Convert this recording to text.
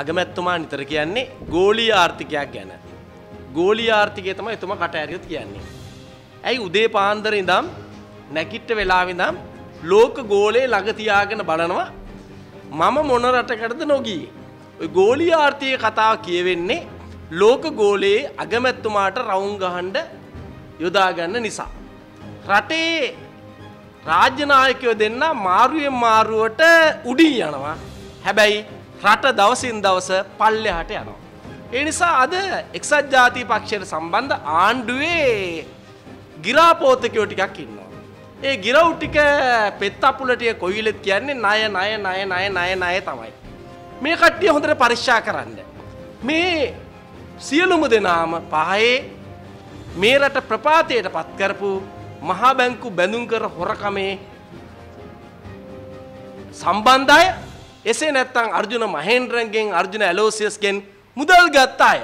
අගමැත්තුමා නිතර කියන්නේ ගෝලී ආර්ථිකයක් ගැන. ගෝලී ආර්ථිකය තමයි එතුමා කට ඇරියොත් කියන්නේ. ඇයි උදේ පාන්දර ඉඳම් නැකිට්ට වෙලාව ඉඳම් ලෝක ගෝලයේ ළඟ තියාගෙන බලනවා මම මොන රටකටද නොගියේ. ඔය ගෝලී ආර්ථිකය කතාව කියවෙන්නේ ලෝක ගෝලයේ අගමැත්තුමාට රවුම් ගහන්ඩ යොදාගන්න නිසා. රටේ රාජ්‍යනායකයෝ දෙන්න මාරුවෙන් මාරුවට උඩින් යනවා. හැබැයි රට දවසින් දවස පල්ලෙහාට යනවා. ඒ නිසා අද එක්සත් ජාතික පක්ෂයට සම්බන්ධ ආණ්ඩුවේ ගිරාපෝතකයෝ ටිකක් ඉන්නවා. ඒ ගිරව් ටික පෙත් අපුලටිය කොයිලෙත් කියන්නේ ණය ණය ණය ණය ණය ණය තමයි. මේ කට්ටිය හොඳට පරික්ෂා කරන්න. මේ සියලුම දෙනාම පහේ මේ රට ප්‍රපාතයට පත් කරපු මහා බැංකු බැඳුම් කර හොරකමේ සම්බන්ධය එසේ නැත්තං අර්ජුන මහේන්ද්‍රන්ගෙන් අර්ජුන ඇලෝසියස්ගෙන් මුදල් ගත්ත අය